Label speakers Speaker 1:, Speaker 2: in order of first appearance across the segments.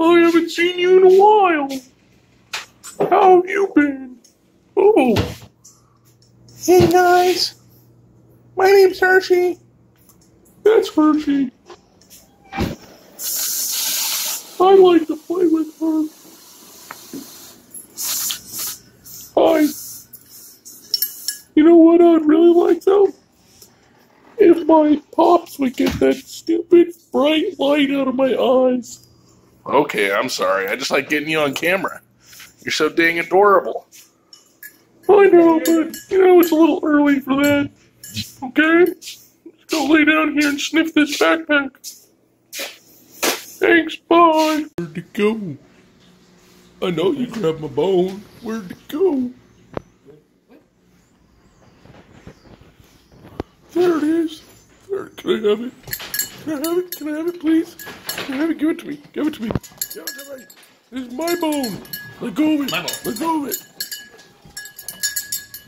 Speaker 1: Ain't seen you in a while. How have you been? Oh. Hey guys. My name's Hershey. That's Hershey. I like to play with her. Hi. You know what I'd really like though? If my pops would get that stupid bright light out of my eyes. Okay, I'm sorry. I just like getting you on camera. You're so dang adorable. I know, but you know it's a little early for that. Okay? Let's go lay down here and sniff this backpack. Thanks, bye. Where'd it go? I know you grabbed my bone. Where'd it go? There it is. There, can I have it? Can I have it? Can I have it, please? Can I have it? Give it to me. Give it to me. Give it to me. This is my bone. Let go of it.
Speaker 2: My bone.
Speaker 1: Let go of it.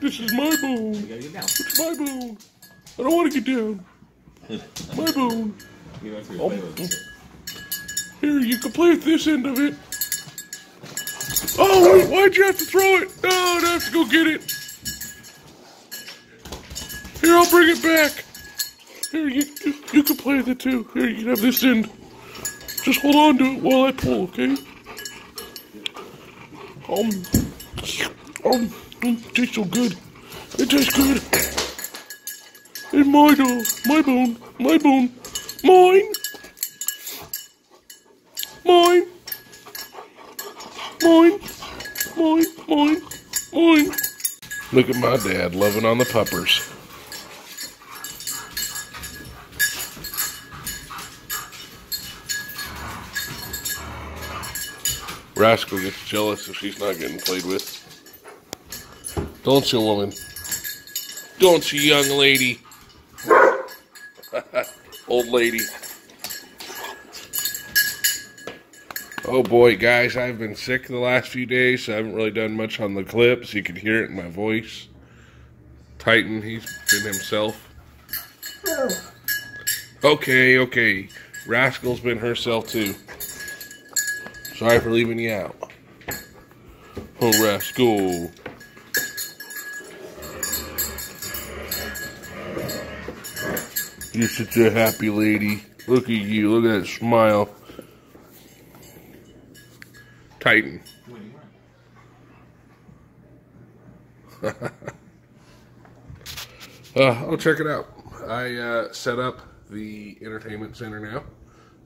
Speaker 1: This is my bone.
Speaker 2: You gotta get down.
Speaker 1: It's my bone. I don't want to get down. My bone.
Speaker 2: You have to
Speaker 1: Oh.
Speaker 2: with it.
Speaker 1: Here, you can play with this end of it. Oh, wait, why'd you have to throw it? No, I have to go get it. Here, I'll bring it back. Here, you, you, you can play with it too. Here, you can have this end. Just hold on to it while I pull, okay? Um, um, it tastes so good. It tastes good. It's my dog, my bone, my bone, mine. Mine. Mine. Mine. Mine. Mine. Look at my dad loving on the puppers. Rascal gets jealous if she's not getting played with. Don't you, woman? Don't you, young lady? Old lady. Oh boy, guys, I've been sick the last few days, so I haven't really done much on the clips. You can hear it in my voice. Titan, he's been himself. Oh. Okay, okay. Rascal's been herself too. Sorry for leaving you out. Oh, Rascal. You're such a happy lady. Look at you. Look at that smile. Titan. Uh, I'll check it out. I uh, set up the entertainment center now.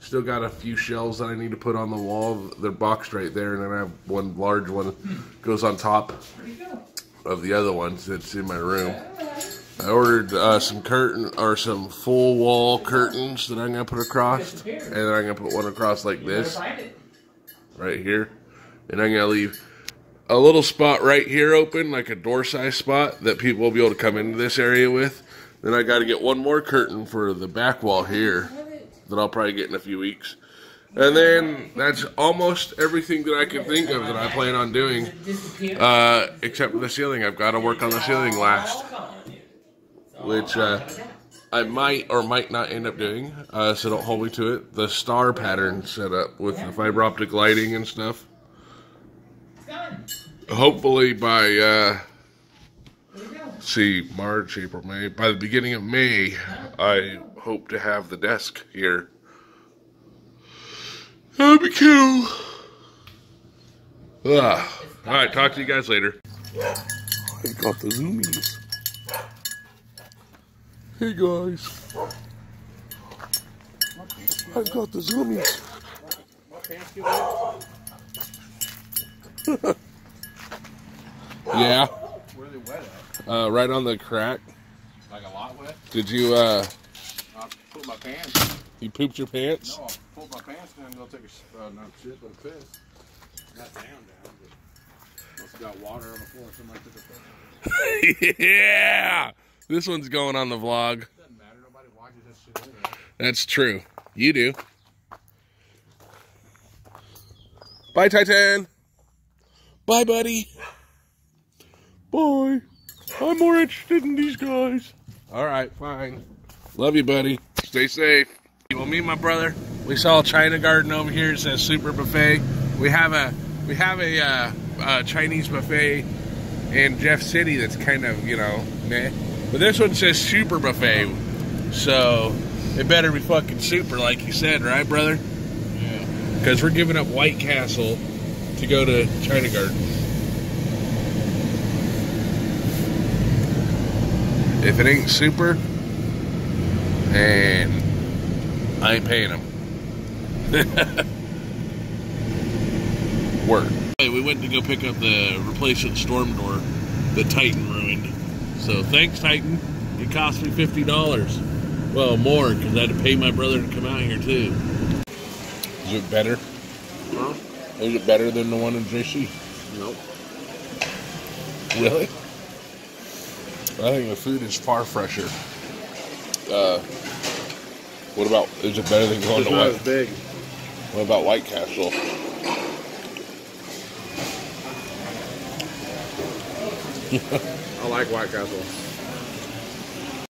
Speaker 1: Still got a few shelves that I need to put on the wall. They're boxed right there, and then I have one large one goes on top of the other ones that's in my room. I ordered uh, some curtain or some full wall curtains that I'm gonna put across, and then I'm gonna put one across like this, right here, and I'm gonna leave a little spot right here open, like a door size spot that people will be able to come into this area with. Then I got to get one more curtain for the back wall here that I'll probably get in a few weeks. And then that's almost everything that I can think of that I plan on doing, uh, except for the ceiling. I've got to work on the ceiling last, which uh, I might or might not end up doing. Uh, so don't hold me to it. The star pattern set up with the fiber optic lighting and stuff hopefully by uh see March, April, May. By the beginning of May, I hope to have the desk here. That'd be cool. Ah. All right, talk to you guys later. I got the zoomies. Hey guys. I got the zoomies. Yeah.
Speaker 3: Where are they wet at?
Speaker 1: Uh, right on the crack.
Speaker 3: Like a lot wet?
Speaker 1: Did you uh
Speaker 3: I put my pants.
Speaker 1: you pooped your pants?
Speaker 3: No, I pulled my pants down and take a uh, not shit, but a piss. Not down, down. But must have got water on the floor. Somebody took a piss.
Speaker 1: yeah. This one's going on the vlog.
Speaker 3: Doesn't matter. Nobody watches that shit anyway.
Speaker 1: That's true. You do. Bye, Titan. Bye, buddy. Bye. I'm more interested in these guys. All right, fine. Love you, buddy. Stay safe. Well, me and my brother, we saw a China Garden over here. It says Super Buffet. we have a we have a, uh, uh Chinese buffet in Jeff City that's kind of you know meh, but this one says super buffet, so it better be fucking super, like you said, right, brother?
Speaker 3: Yeah.
Speaker 1: Because we're giving up White Castle to go to China Garden. If it ain't super, and I ain't paying them. Work. Hey, we went to go pick up the replacement storm door that Titan ruined. So thanks, Titan. It cost me fifty dollars. Well, more because I had to pay my brother to come out here too. Is it better?
Speaker 3: Huh?
Speaker 1: Is it better than the one in JC?
Speaker 3: Nope.
Speaker 1: Really? I think the food is far fresher. Uh, what about? Is it better than going
Speaker 3: It's
Speaker 1: to
Speaker 3: not
Speaker 1: White?
Speaker 3: as big.
Speaker 1: What about White Castle?
Speaker 3: I like White Castle.